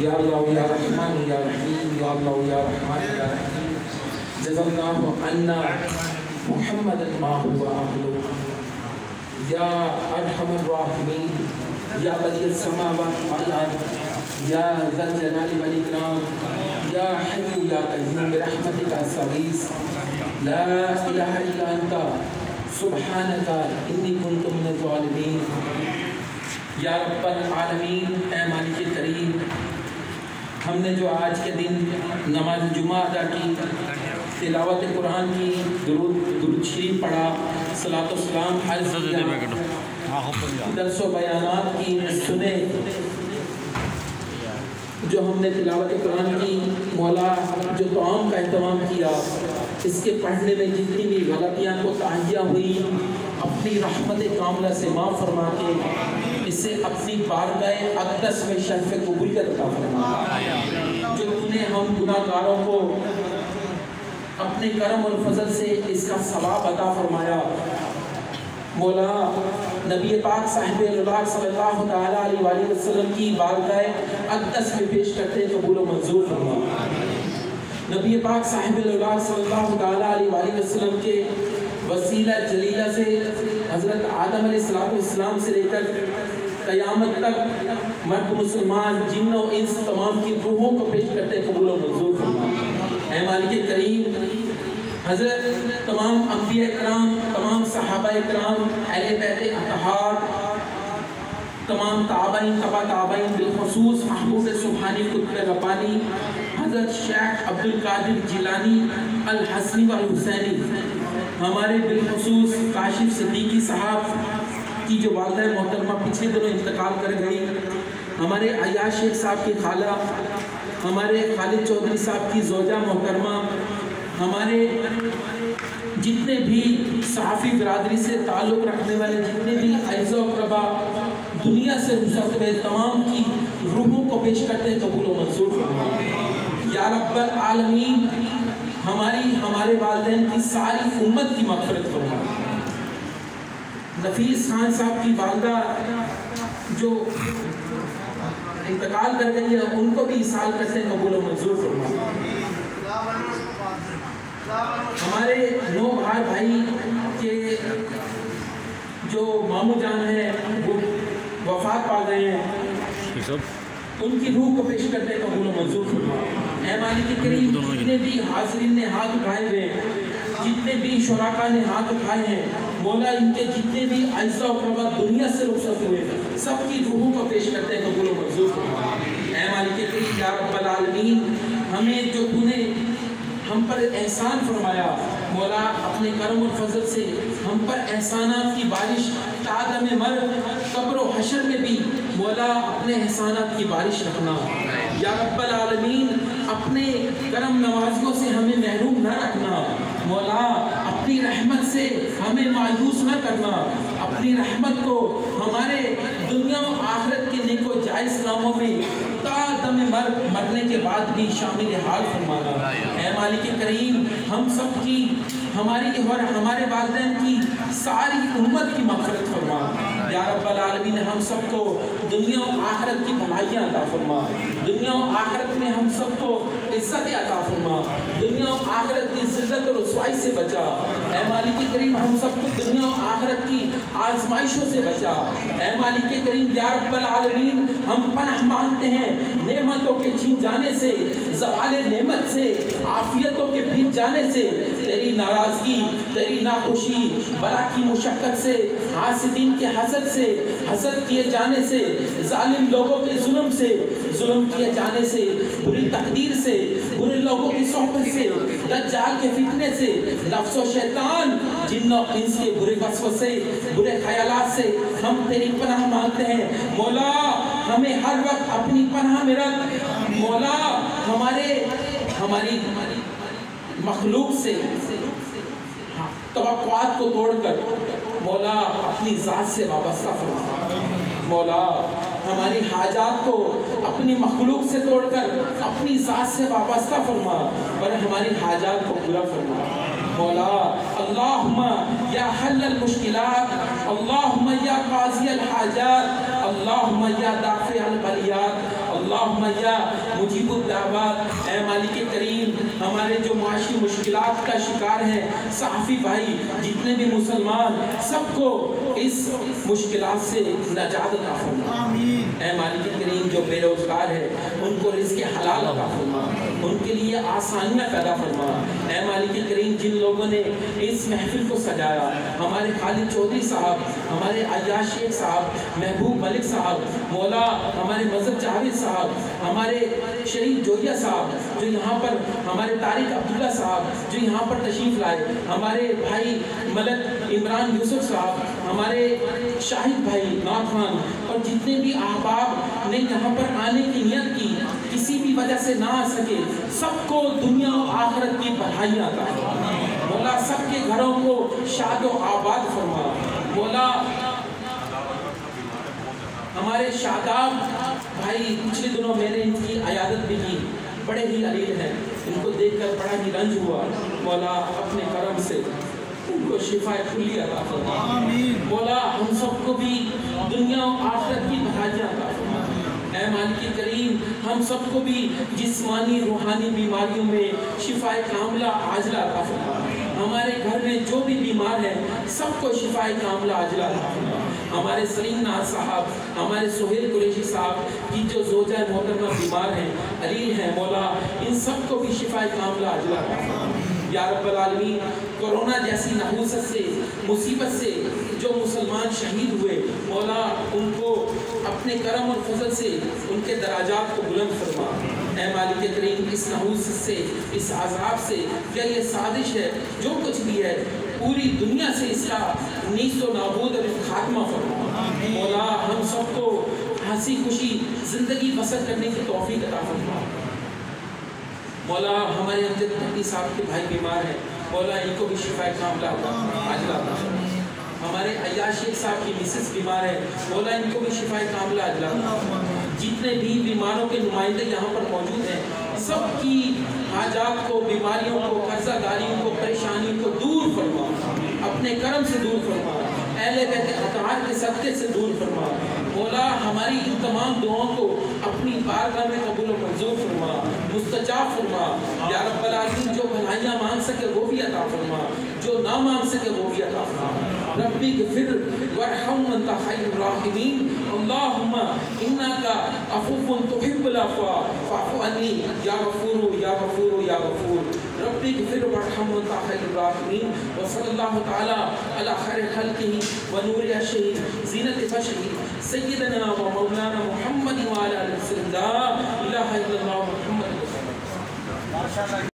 یا اللہ یا رحمان یا رحیم، یا اللہ یا رحمان یا رحیم. جزا اللہ عنا محمد ما هو اهله یا ارحم الراحمین، یا بدیع السماوات والارض، یا ذا الجلال والاکرام، یا حی یا قیوم برحمتک استغیث لا الہ الا انت، سبحانک انی کنت من الظالمین. یا رب العالمین، اے مالک کریم ہم نے جو آج کے دن نماز جمعہ ادا کی تلاوت قرآن کی درود درود شریف پڑھا صلاۃ السلام درس و بیانات کی سنے جو ہم نے تلاوت قرآن کی مولا جو تعام کا اہتمام کیا اس کے پڑھنے میں جتنی بھی غلطیاں کو تاہیہ ہوئی اپنی رحمت کاملہ سے معاف فرما کے اسے اپنی بارگاہ اقدس میں شرف قبولیت عطا فرما جو تو نے ہم گناہ گاروں کو اپنے کرم اور فضل سے اس کا ثواب عطا فرمایا۔ مولا نبی پاک صاحب اللہ صلی اللہ تعالیٰ علیہ وآلہ وسلم کی بارگاہ اقدس میں پیش کرتے قبول و منظور فرما۔ نبی پاک صاحب اللہ صلی اللہ تعالیٰ علیہ وآلہ وسلم کے وسیلہ جلیلہ سے حضرت آدم علیہ السلام سے لے کر قیامت تک مرد مسلمان جن و انس تمام کی روحوں کو پیش کرتے قبول و منظور فرما اے مالک کریم، حضرت تمام انبیاء کرام، تمام صحابہ کرام، اہل بیت اطہار، تمام تابعین، تبا تابعین، بالخصوص محبوب سبحانی قطب ربانی، حضرت شیخ عبدالقادر جیلانی الحسنی والحسینی ہمارے بالخصوص کاشف صدیقی صاحب کی جو والدہ محترمہ پچھلے دنوں انتقال کر گئی، ہمارے عیاش شیخ صاحب کی خالہ، ہمارے خالد چودھری صاحب کی زوجہ محترمہ، ہمارے جتنے بھی صحافی برادری سے تعلق رکھنے والے جتنے بھی عیز و قربا دنیا سے رخصت ہوئے، تمام کی روحوں کو پیش کرتے قبول و منظور یا رب العالمین، ہماری، ہمارے والدین کی ساری امت کی مغفرت فرما نفیس خان صاحب کی والدہ جو انتقال کر گئی ہے ان کو بھی سال کرتے قبول و منظور فرما ہمارے نو بھائی بھائی کے جو مامو جان ہیں وہ وفات پا گئے ہیں۔ ان کی روح کو پیش کرتے قبول و منظور فرما اے مالک کریم جتنے بھی حاضرین نے ہاتھ اٹھائے ہوئے جتنے بھی شراکا نے ہاتھ اٹھائے ہیں مولا ان کے جتنے بھی عزہ و قربہ دنیا سے رخصت ہوئے سب کی روحوں کو پیش کرتے ہیں قبول و منظور اے مالک کریم، یا رب العالمین، ہمیں جو تو نے ہم پر احسان فرمایا، مولا اپنے کرم اور فضل سے ہم پر احسانات کی بارش تعدم مر، قبر و حشر میں بھی مولا اپنے احسانات کی بارش رکھنا۔ یا رب العالمین، اپنے کرم نوازیوں سے ہمیں محروم نہ رکھنا۔ مولا اپنی رحمت سے ہمیں مایوس نہ کرنا، اپنی رحمت کو ہمارے دنیا و آخرت کے نیک و جائز کاموں میں تا دم مر، مرنے کے بعد بھی شامل حال فرمانا۔ اے مالک کریم، ہم سب کی، ہماری اور ہمارے والدین کی، ساری امت کی مغفرت فرما۔ یا رب العالمین، ہم سب کو دنیا و آخرت کی بھلائیاں عطا فرما۔ دنیا و آخرت میں ہم سب کو عزت عطا فرما۔ دنیا و آخرت کی ذلت و رسوائی سے بچا۔ اے مالک کریم، ہم سب کو دنیا و آخرت کی آزمائشوں سے بچا۔ اے مالک کریم، یا رب العالمین، ہم پناہ مانتے ہیں نعمتوں کے چھین جانے سے، زوال نعمت سے، عافیتوں کے بھیج جانے سے۔ تیری ناراضگی، تیری ناخوشی، بلا کی مشقت سے، حاسدین کے حسد سے، حسد کیے جانے سے، ظالم لوگوں کے ظلم سے، ظلم کیے جانے سے بری تقدیر سے، برے لوگوں کی صحبت سے، دجال کے فتنے سے لفظ و شیطان، جن و انس کے برے وسوسے سے، برے خیالات سے ہم تیری پناہ مانگتے ہیں۔ مولا، ہمیں ہر وقت اپنی پناہ میں رکھ۔ مولا، ہمارے، ہماری مخلوق سے ہاں، توقعات کو توڑ کر، مولا، اپنی ذات سے وابستہ فرما۔ مولا، ہماری حاجات کو اپنی مخلوق سے توڑ کر اپنی ذات سے وابستہ فرما، اور ہماری حاجات کو پورا فرما۔ مولا، اللہم یا حل المشکلات، اللہم یا قاضی الحاجات، اللہم یا دافع البلیات، اللہم یا مجیب الدعوات۔ اے مالک کریم، ہمارے جو معاشی مشکلات کا شکار ہیں، صحافی بھائی، جتنے بھی مسلمان، سب کو اس مشکلات سے نجات عطا فرما۔ اے مالک کریم جو بے روزگار ہے ان کو رزق حلال عطا فرما۔ ان کے لیے آسانیاں پیدا فرما۔ اے مالک کریم، جن لوگوں نے اس محفل کو سجایا، ہمارے خالد چودھری صاحب، ہمارے عیاش شیخ صاحب، محبوب ملک صاحب، مولا ہمارے مذہب جاوید صاحب، ہمارے شریف جویا صاحب، جو یہاں پر ہمارے طارق عبداللہ صاحب، جو یہاں پر تشریف لائے، ہمارے بھائی ملک عمران یوسف صاحب، ہمارے شاہد بھائی نوخان اور جتنے بھی احباب نے یہاں پر آنے کی نیت کی کسی بھی وجہ سے نہ آ سکے سب کو دنیا و آخرت کی بھلائیاں عطا مولا سب کے گھروں کو شاد و آباد فرما۔ مولا ہمارے شاداب بھائی پچھلے دنوں میں نے ان کی عیادت بھی کی۔ بڑے ہی علیل ہیں۔ ان کو دیکھ کر بڑا ہی رنج ہوا۔ مولا اپنے کرم سے ان کو شفا کھلی عطا فرما۔ مولا ہم سب کو بھی دنیا و آخرت کی بھلائیاں عطا فرما۔ اے مالک کریم، ہم سب کو بھی جسمانی، روحانی بیماریوں میں شفا کاملہ عاجلہ عطا فرما۔ ہمارے گھر میں جو بھی بیمار ہیں، سب کو شفا کاملہ عاجلہ عطا فرما۔ ہمارے سلیم ناز صاحب، ہمارے سہیل قریشی صاحب کی جو زوجہ محترمہ بیمار ہیں، علی ہیں، مولا، ان سب کو بھی شفا کاملہ عاجلہ عطا فرما۔ یا رب العالمین، کرونا جیسی نحوست سے، مصیبت سے جو مسلمان شہید ہوئے، مولا ان کو اپنے کرم اور فضل سے ان کے دراجات کو بلند فرما۔ اے مالک کریم، اس نحوست سے، اس عذاب سے کیا یہ سازش ہے، جو کچھ بھی ہے، پوری دنیا سے اس کا نیست و نابود اور خاتمہ فرما۔ مولا، ہم سب کو ہنسی خوشی، زندگی بسر کرنے کی توفیق عطا فرما۔ مولا، ہمارے امجد بھٹی صاحب کے بھائی بیمار ہیں مولا ان کو بھی شفا کاملہ عطا عاجلہ عطا ہمارے عیاش شیخ صاحب کی مسز بیمار ہے مولا ان کو بھی شفا کاملہ عاجلہ عطا جتنے بھی بیماروں کے نمائندے یہاں پر موجود ہیں، سب کی حاجات کو، بیماریوں کو قرضہ داریوں کو، پریشانیوں کو دور فرما۔ اپنے کرم سے دور فرما۔ اہل بیت اطہار کے صدقے سے دور فرما۔ مولا ہماری ان تمام دعاؤں کو اپنی بارگاہ میں قبول و منظور فرما، مستجاب فرما۔ یا رب العالمین، جو بھلائیاں مانگ سکے وہ بھی عطا فرما۔ جو نہ مانگ سکے وہ بھی عطا فرما۔ ربی غفر ورحم انت خیر الراحمین۔ اللہم انکا عفو تحب العفو۔ فاعف عنی، یا غفور یا غفور یا غفور۔ ربی غفر ورحم انت خیر الراحمین۔ وصلی اللہ تعالی علی خیر خلقہ ونور عرشہ، زینت بشرہ سيدنا ومولانا محمد وعلى آله وسلم. لا إله إلا الله محمد رسول الله.